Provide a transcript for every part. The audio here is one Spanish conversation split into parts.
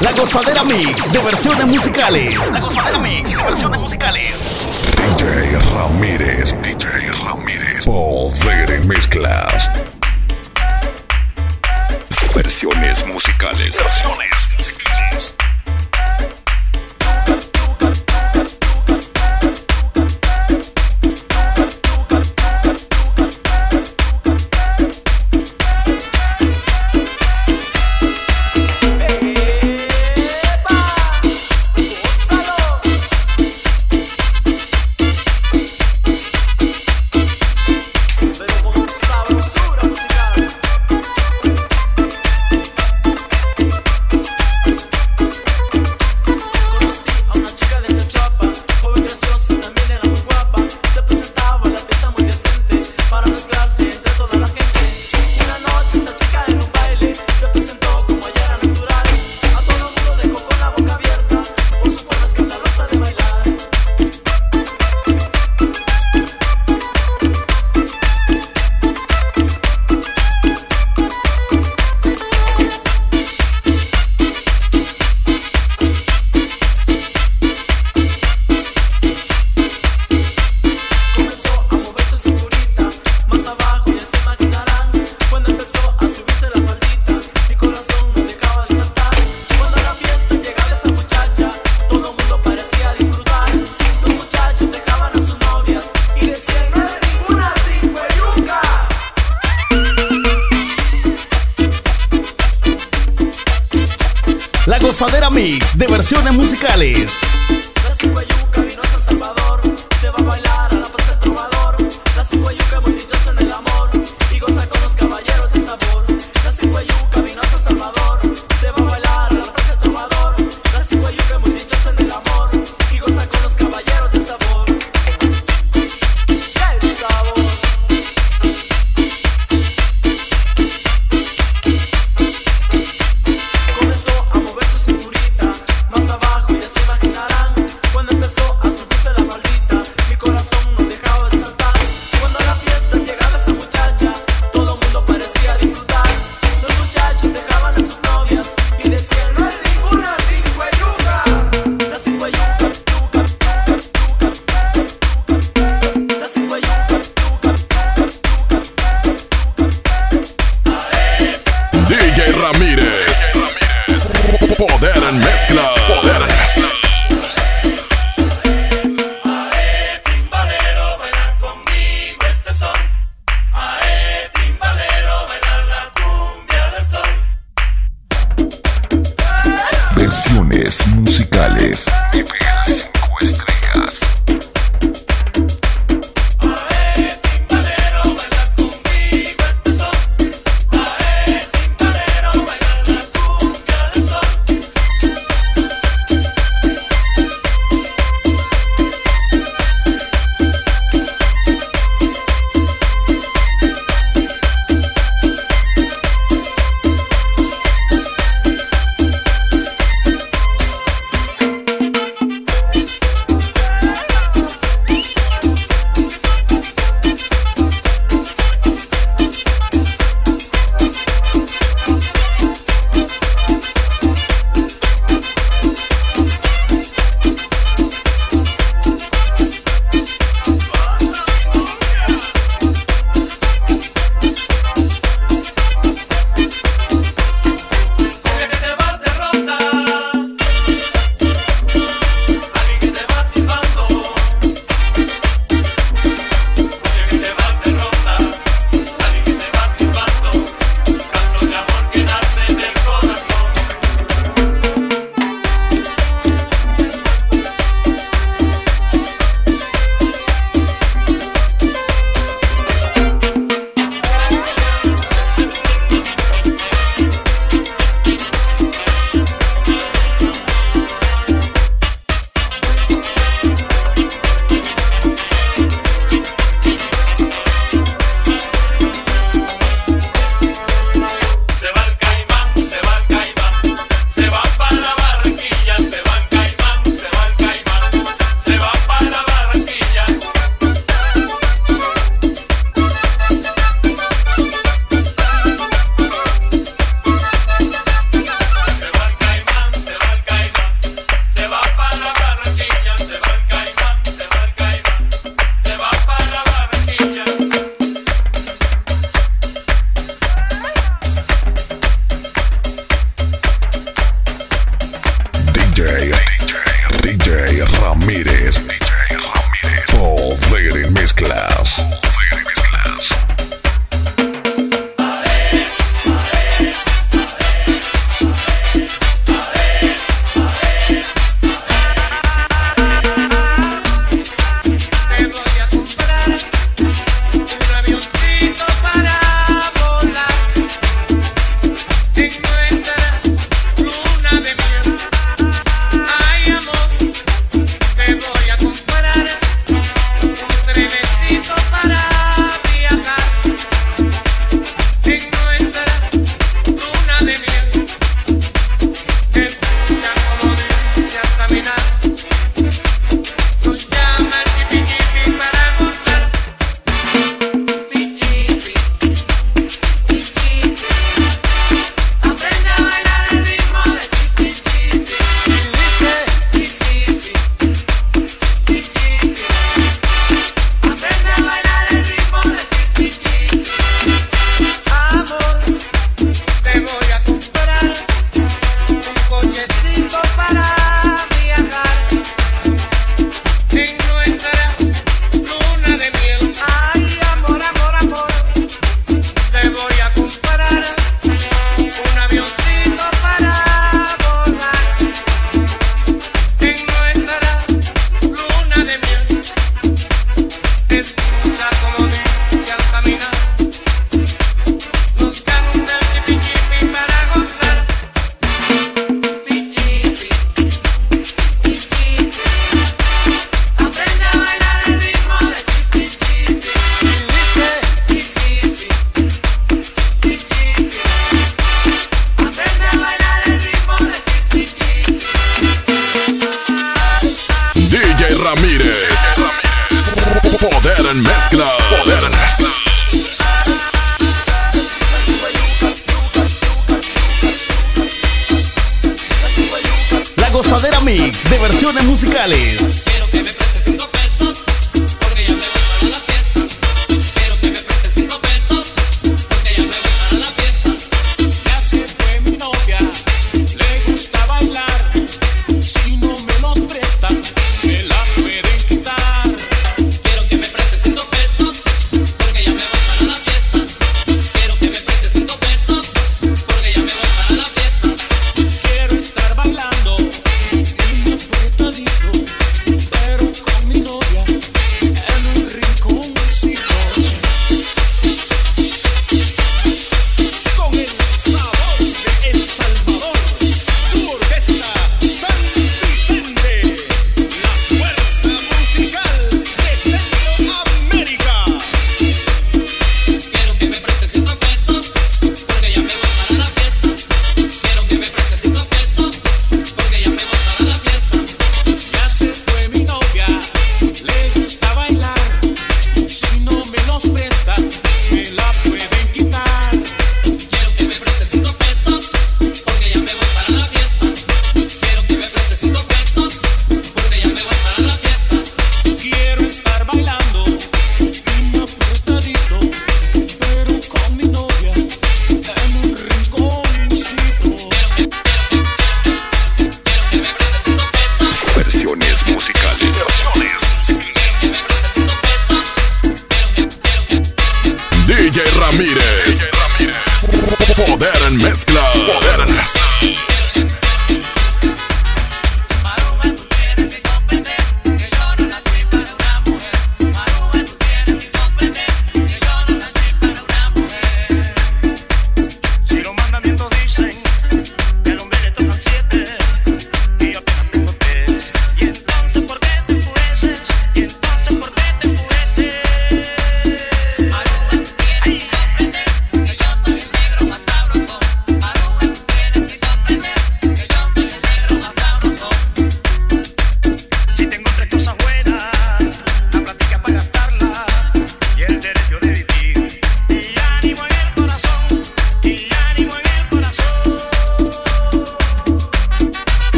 La Gozadera Mix de versiones musicales. La Gozadera Mix de versiones musicales. DJ Ramírez, DJ Ramírez. Poder en mezclas. Versiones musicales. Versiones musicales. de versiones musicales. Mezcla.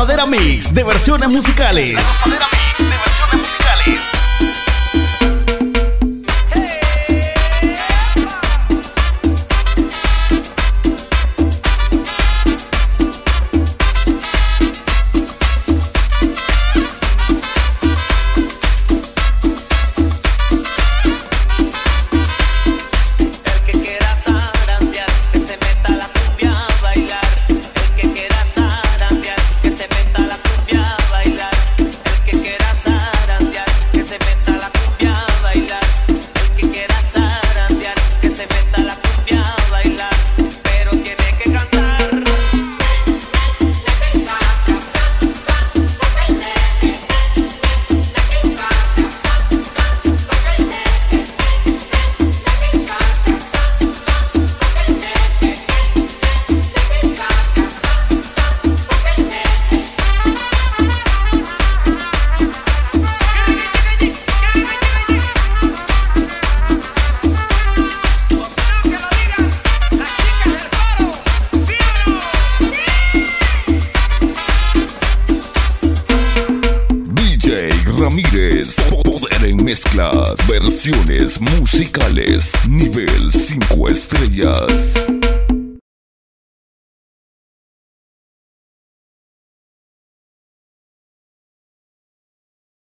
Gozadera Mix de versiones musicales. musicales, nivel 5 estrellas.